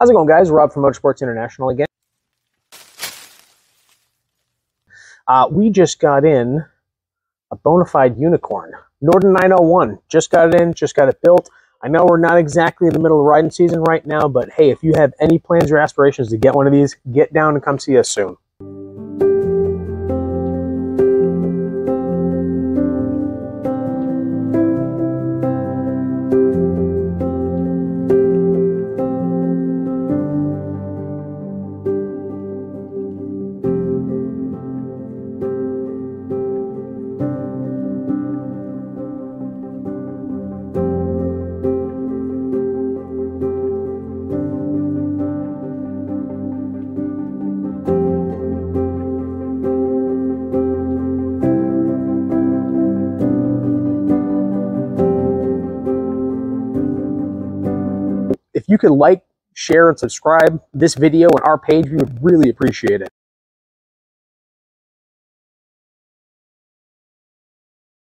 How's it going, guys? Rob from Motorsports International again. Uh, we just got in a bona fide unicorn, Norden 901. Just got it in, just got it built. I know we're not exactly in the middle of riding season right now, but hey, if you have any plans or aspirations to get one of these, get down and come see us soon. If you could like, share, and subscribe this video and our page, we would really appreciate it.